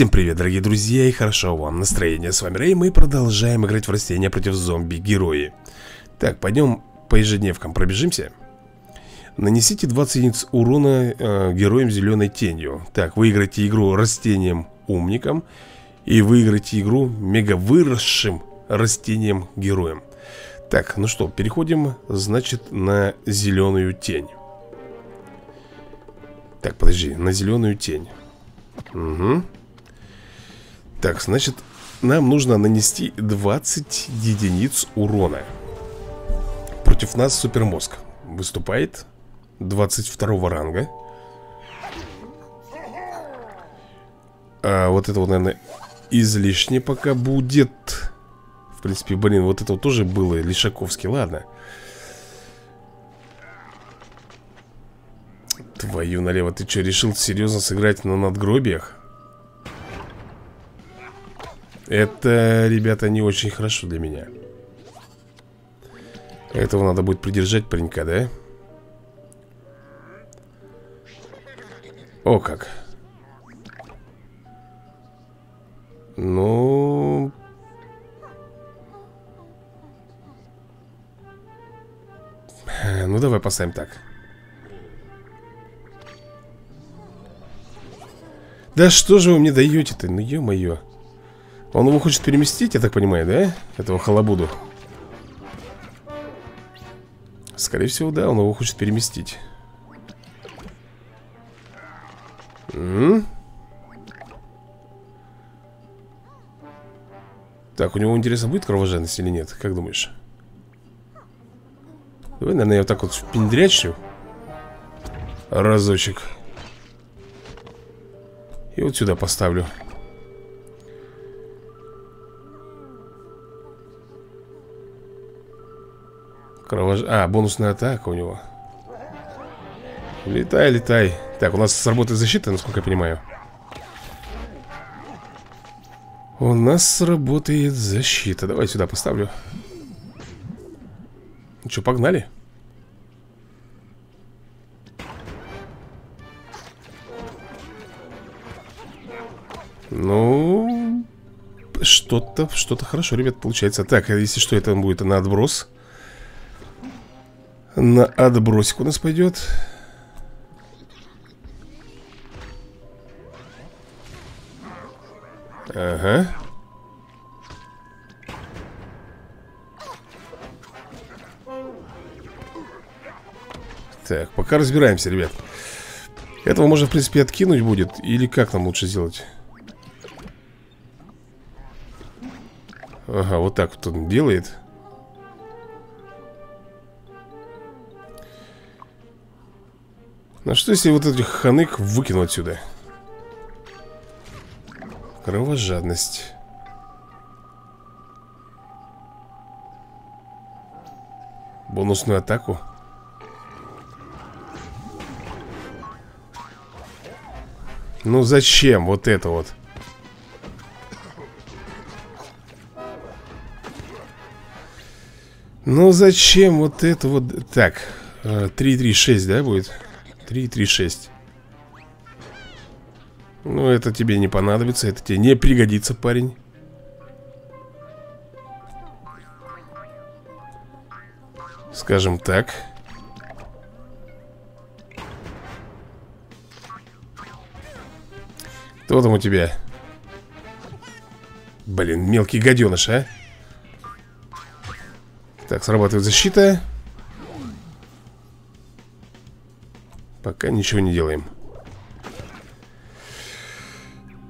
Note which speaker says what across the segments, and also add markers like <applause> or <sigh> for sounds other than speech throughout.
Speaker 1: Всем привет, дорогие друзья, и хорошо вам настроение. С вами Рэй, мы продолжаем играть в растения против зомби-герои. Так, пойдем по ежедневкам пробежимся. Нанесите 20 единиц урона э, героям зеленой тенью. Так, выиграйте игру растением-умником и выиграйте игру мега-выросшим растением-героем. Так, ну что, переходим, значит, на зеленую тень. Так, подожди, на зеленую тень. Угу. Так, значит, нам нужно нанести 20 единиц урона. Против нас супермозг Выступает 22 ранга. А вот это вот, наверное, излишне пока будет. В принципе, блин, вот это вот тоже было Лишаковский, ладно. Твою налево, ты что, решил серьезно сыграть на надгробиях? Это, ребята, не очень хорошо для меня Этого надо будет придержать паренька, да? О как Ну... Ну давай поставим так Да что же вы мне даете-то? Ну ё-моё он его хочет переместить, я так понимаю, да? Этого халабуду Скорее всего, да, он его хочет переместить М -м? Так, у него, интересно, будет кровожадность или нет? Как думаешь? Давай, наверное, я вот так вот впендрячню Разочек И вот сюда поставлю Кровож... А, бонусная атака у него. Летай, летай. Так, у нас сработает защита, насколько я понимаю. У нас сработает защита. Давай сюда поставлю. Ну что, погнали? Ну... Что-то, что-то хорошо, ребят, получается. Так, если что, это будет на отброс на отбросик у нас пойдет. Ага. Так, пока разбираемся, ребят. Этого можно, в принципе, откинуть будет? Или как нам лучше сделать? Ага, вот так вот он делает Ну что если вот этих ханык выкину отсюда? Кровожадность Бонусную атаку Ну зачем вот это вот? Ну зачем вот это вот Так 3-3-6, э, да, будет? 3, 3, 6 Ну, это тебе не понадобится Это тебе не пригодится, парень. Скажем так. Кто там у тебя? Блин, мелкий гаденыш, а? Так, срабатывает защита Пока ничего не делаем.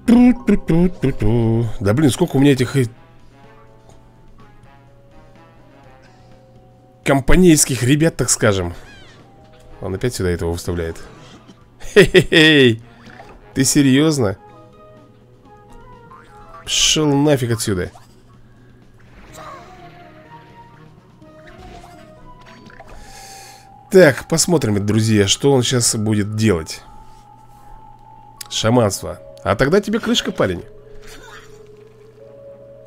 Speaker 1: Да блин, сколько у меня этих э, Компанейских ребят, так скажем. Он опять сюда этого выставляет. Хе-хе-хей Ты серьезно? Пшел нафиг отсюда Так, посмотрим, друзья, что он сейчас будет делать. Шаманство. А тогда тебе крышка, парень.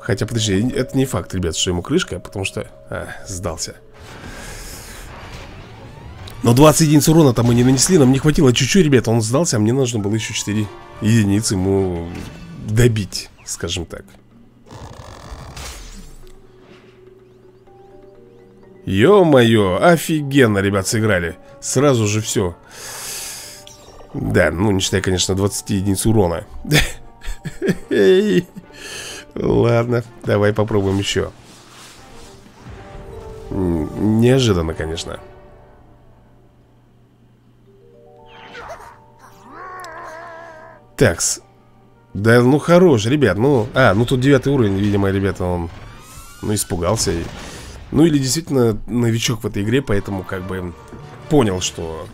Speaker 1: Хотя, подожди, это не факт, ребят, что ему крышка Потому что... А, сдался. Но 20 единиц урона там мы не нанесли Нам не хватило. Чуть-чуть, ребят Он сдался, а мне нужно было еще 4 единицы ему добить, скажем так Ё-моё, офигенно, ребят, сыграли. Сразу же все Да, ну не считая, конечно, 20 единиц урона. <laughs> Ладно, давай попробуем еще Неожиданно, конечно. Такс. Да ну хорош, ребят, ну А, ну тут девятый уровень, видимо, ребята, он Ну испугался ну или действительно новичок в этой игре, поэтому как бы понял, что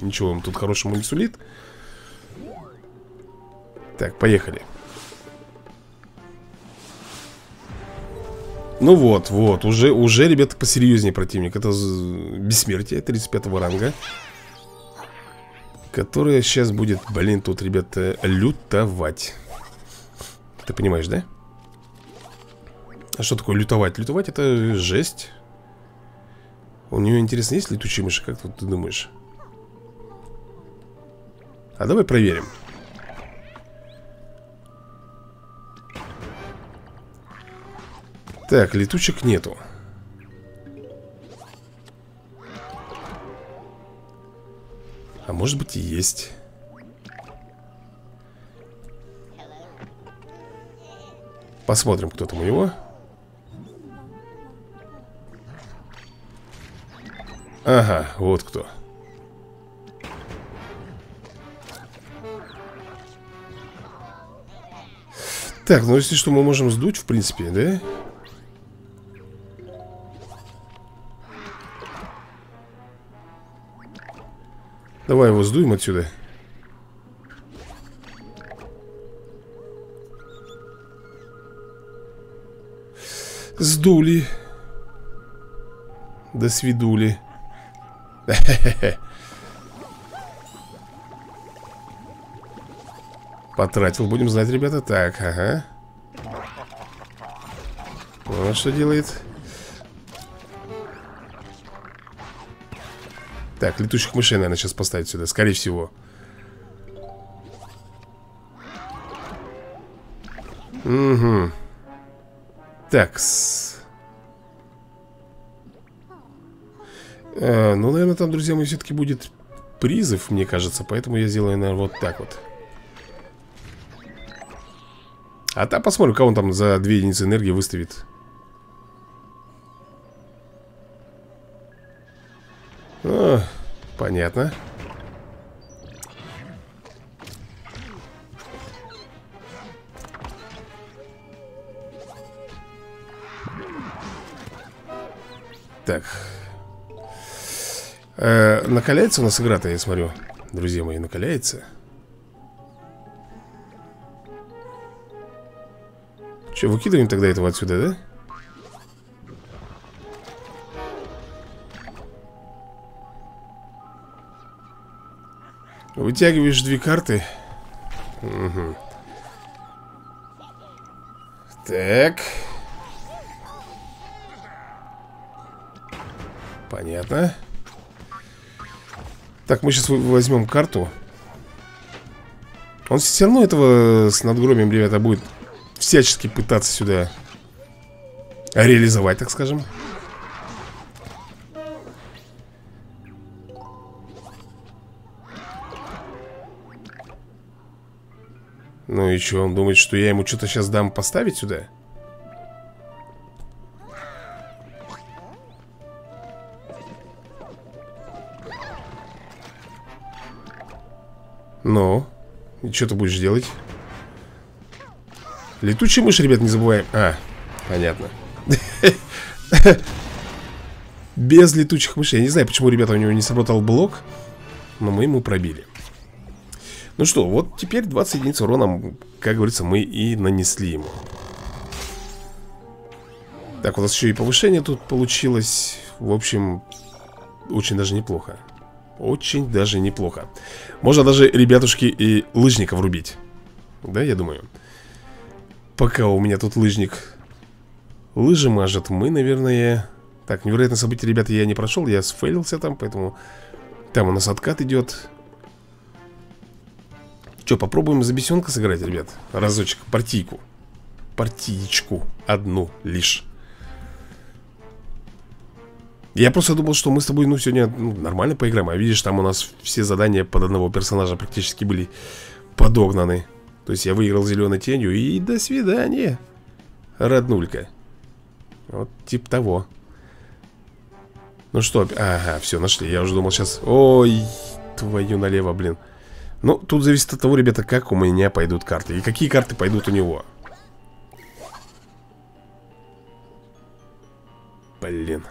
Speaker 1: ничего им тут хорошему не сулит. Так, поехали. Ну вот, вот, уже, уже, ребята, посерьезнее противник Это бессмертие 35 ранга Которое сейчас будет, блин, тут, ребята, лютовать Ты понимаешь, да? А что такое лютовать? Лютовать это жесть У нее, интересно, есть летучие мыши? Как ты думаешь? А давай проверим Так, летучек нету А может быть и есть Посмотрим, кто там у него Ага, вот кто. Так, ну если что, мы можем сдуть, в принципе, да? Давай его сдуем отсюда. Сдули. До свидули <laughs> Потратил, будем знать, ребята. Так, ага. Вот что делает. Так, летучих мышей, наверное, сейчас поставить сюда Скорее всего. Угу Так, -с. А, ну, наверное, там, друзья мои, все-таки будет призыв, мне кажется Поэтому я сделаю, наверное, вот так вот. А там посмотрим, кого он там за две единицы энергии выставит. О, понятно. Так Э, накаляется у нас игра-то, я смотрю Друзья мои, накаляется Че, выкидываем тогда этого отсюда, да? Вытягиваешь две карты угу. Так Понятно так, мы сейчас возьмем карту Он все равно этого с надгробием, ребята, будет всячески пытаться сюда реализовать, так скажем Ну и что, он думает, что я ему что-то сейчас дам поставить сюда? Ну, и что ты будешь делать? Летучие мыши, ребят, не забываем А, понятно. <laughs> Без летучих мышей. Я не знаю, почему, ребята, у него не сработал блок Но мы ему пробили. Ну что, вот теперь 20 единиц урона Как говорится, мы и нанесли ему. Так, у нас еще и повышение тут получилось. В общем, очень даже неплохо очень даже неплохо. Можно даже, ребятушки, и лыжника врубить Да, я думаю. Пока у меня тут лыжник. Лыжи мажет Мы, наверное Так, невероятное событие, ребята, я не прошел Я сфейлился там, поэтому Там у нас откат идет. Что, попробуем за бесенка сыграть, ребят? Разочек, партийку. Партиечку Одну лишь Я просто думал, что мы с тобой, ну, сегодня ну, нормально поиграем А видишь, там у нас все задания под одного персонажа практически были подогнаны. То есть я выиграл зеленой тенью и до свидания Роднулька. Вот тип того. Ну что, ага, все, нашли. Я уже думал сейчас, ой, твою налево, блин Ну, тут зависит от того, ребята, как у меня пойдут карты И какие карты пойдут у него. Блин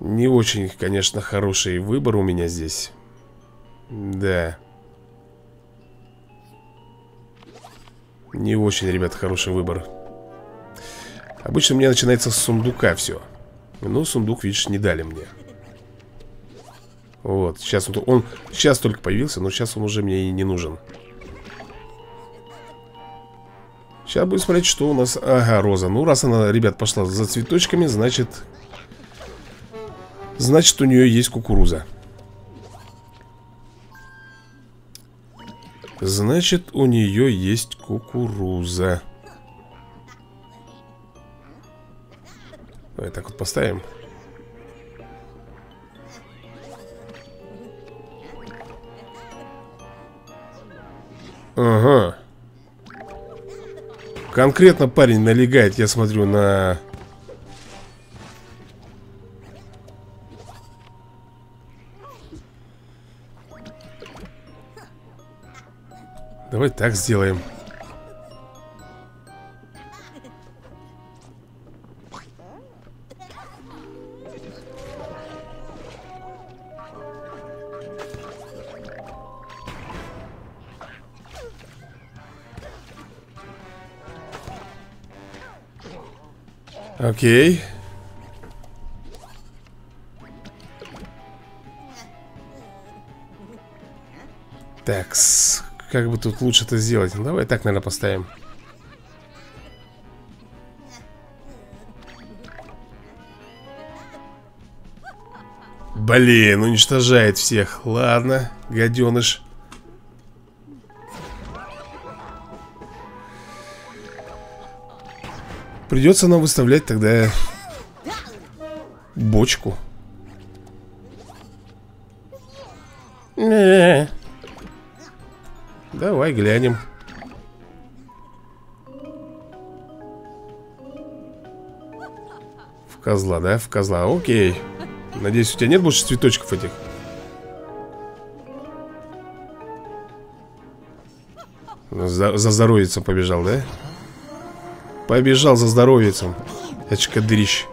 Speaker 1: Не очень, конечно, хороший выбор у меня здесь. Да. Не очень, ребят, хороший выбор. Обычно у меня начинается с сундука все Но сундук, видишь, не дали мне. Вот, сейчас он, он Сейчас только появился, но сейчас он уже мне и не нужен. Сейчас будем смотреть, что у нас. Ага, роза, ну раз она, ребят, пошла за цветочками Значит Значит, у нее есть кукуруза. Значит, у нее есть кукуруза. Давай так вот поставим. Ага. Конкретно парень налегает, я смотрю, на... Давай так сделаем. Окей. Так, как бы тут лучше это сделать? Ну, давай так, наверное, поставим Блин, уничтожает всех Ладно, гаденыш Придется нам выставлять тогда Бочку. Давай глянем. В козла, да? В козла, окей. Надеюсь, у тебя нет больше цветочков этих? За, за здоровьицем побежал, да? Побежал за здоровьицем. Очкадрищ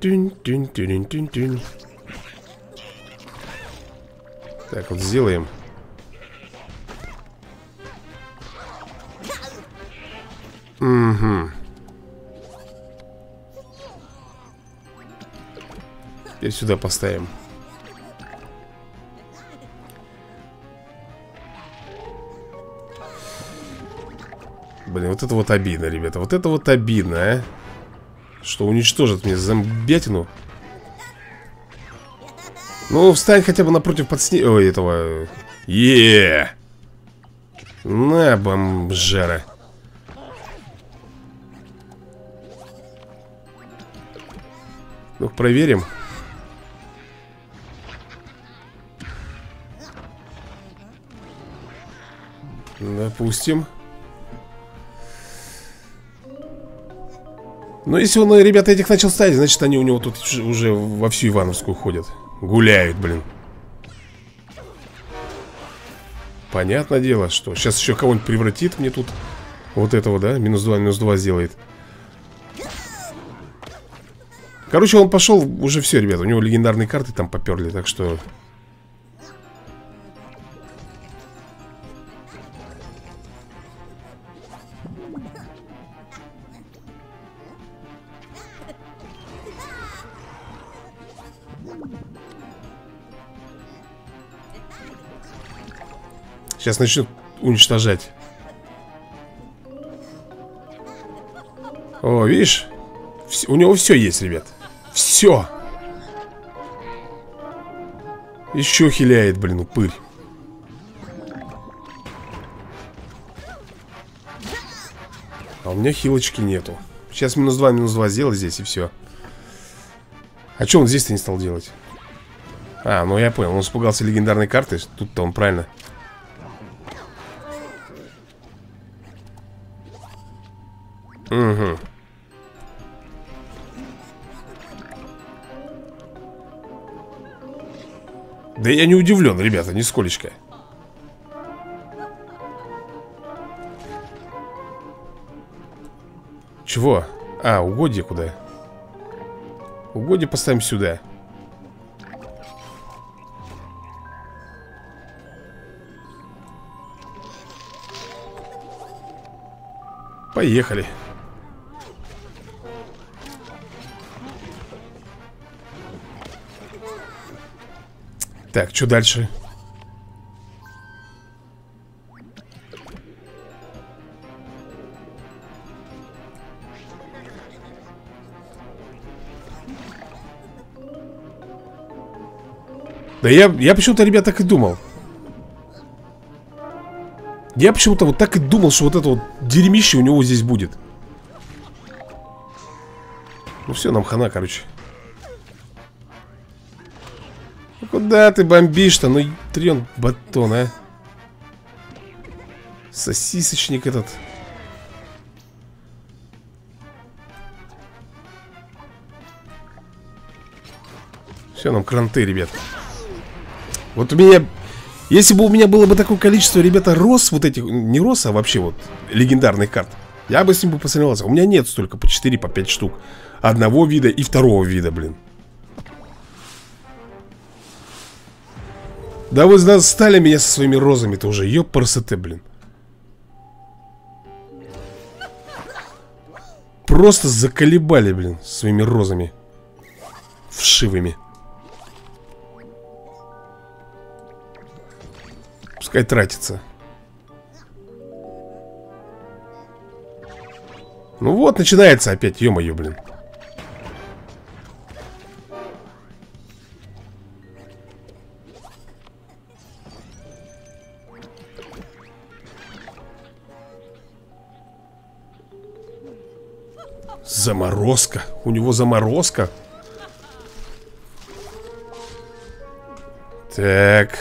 Speaker 1: тюнь Так, вот сделаем. Угу Теперь сюда поставим. Блин, вот это вот обидно, ребята. Вот это вот обидно, а? Что уничтожит мне зомбятину Ну, встань хотя бы напротив подсне... Ой, этого... е! На, бомжара. Ну, проверим. Допустим. Ну, если он, ребята, этих начал ставить, значит, они у него тут уже во всю Ивановскую ходят. Гуляют, блин. Понятное дело, что сейчас еще кого-нибудь превратит мне тут вот этого, да? Минус 2, минус 2 сделает. Короче, он пошел, уже все, ребята. У него легендарные карты там поперли, так что Сейчас начнет уничтожать О, видишь? У него все есть, ребят Все Еще хиляет, блин, упырь. А у меня хилочки нету. Сейчас минус 2, минус 2 сделать здесь и все. А что он здесь-то не стал делать? А, ну я понял, он испугался легендарной карты Тут-то он правильно Угу Да я не удивлен, ребята, нисколечко Чего? А, угодья куда? Угодья поставим сюда Поехали Так, что дальше? Да я, я почему-то, ребят, так и думал. Я почему-то вот так и думал, что вот это вот дерьмище у него здесь будет. Ну все, нам хана, короче Куда ты бомбишь-то? Ну, трен батон, а Сосисочник этот Все, нам кранты, ребят вот у меня... Если бы у меня было бы такое количество, ребята, рос вот этих... Не рос, а вообще вот легендарных карт. Я бы с ним бы посоревновался. У меня нет столько по 4, по 5 штук. Одного вида и второго вида, блин. Да вы стали меня со своими розами-то уже. Ёпарасоте, блин. Просто заколебали, блин, своими розами. Вшивыми. Пускай тратится Ну вот, начинается опять, ё-моё, блин Заморозка. У него заморозка. Так.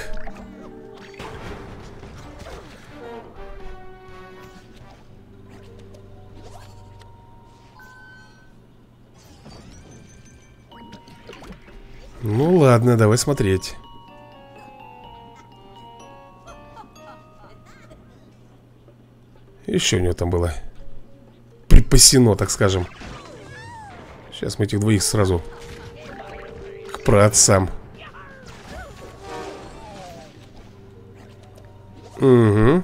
Speaker 1: Ну ладно, давай смотреть. Еще у него там было Припасено, так скажем Сейчас мы этих двоих сразу К праотцам. Угу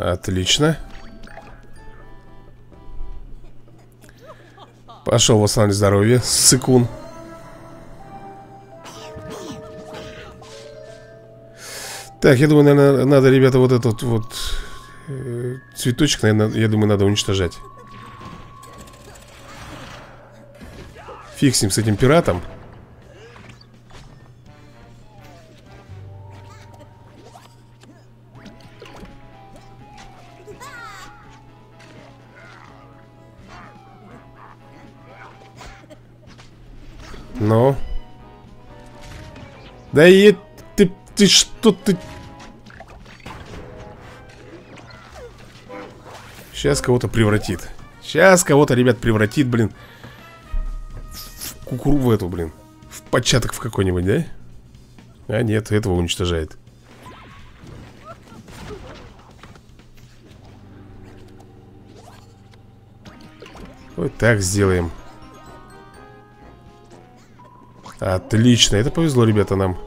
Speaker 1: Отлично. Пошел восстанавливать здоровье, сыкун. Так, я думаю, наверное, надо, ребята, вот этот вот Цветочек, наверное, я думаю, надо уничтожать Фиг с этим пиратом Ну? Да и ты, ты что ты... Сейчас кого-то превратит. Сейчас кого-то, ребят, превратит, блин. В кукуру в эту, блин. В початок в какой-нибудь, да? А нет, этого уничтожает. Вот так сделаем. Отлично, это повезло, ребята, нам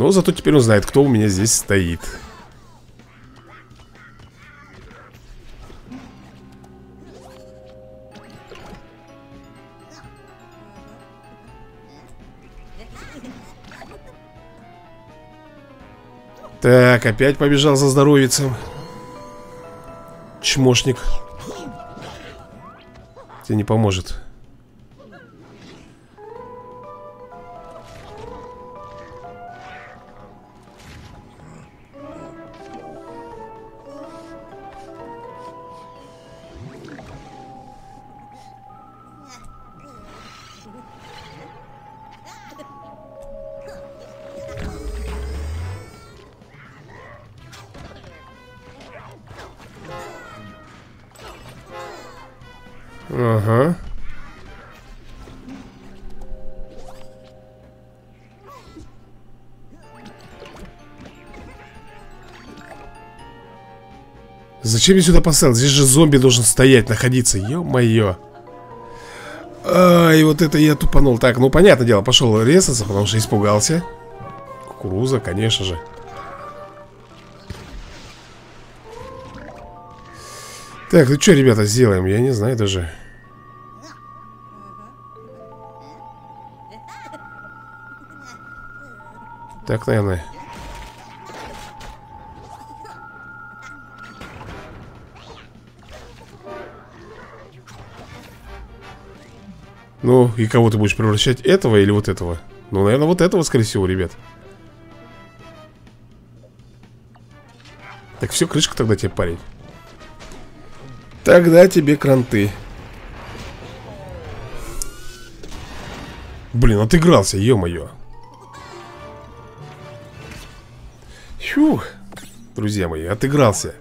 Speaker 1: Но зато теперь он знает, кто у меня здесь стоит. Так, опять побежал за здоровицем. Чмошник. Тебе не поможет Зачем я сюда поставил? Здесь же зомби должен стоять, находиться. Ё-моё. Ай, вот это я тупанул. Так, ну понятное дело, пошел резаться, потому что испугался. Кукуруза, конечно же. Так, ну что, ребята, сделаем? Я не знаю даже. Так, наверное. Ну, и кого ты будешь превращать? Этого или вот этого? Ну, наверное, вот этого, скорее всего, ребят. Так, все, крышка тогда тебе, парень. Тогда тебе кранты. Блин, отыгрался, ё-моё. Фух, друзья мои, отыгрался.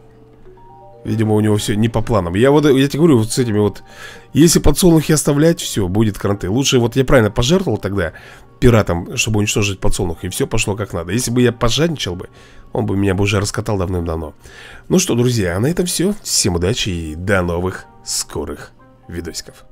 Speaker 1: Видимо, у него все не по планам. Я вот, я тебе говорю, вот с этими вот... Если подсолнухи оставлять, все, будет кранты. Лучше, вот я правильно пожертвовал тогда пиратам, чтобы уничтожить подсолнух, и все пошло как надо. Если бы я пожадничал бы, он бы меня бы уже раскатал давным-давно. Ну что, друзья, а на этом все. Всем удачи и до новых скорых видосиков.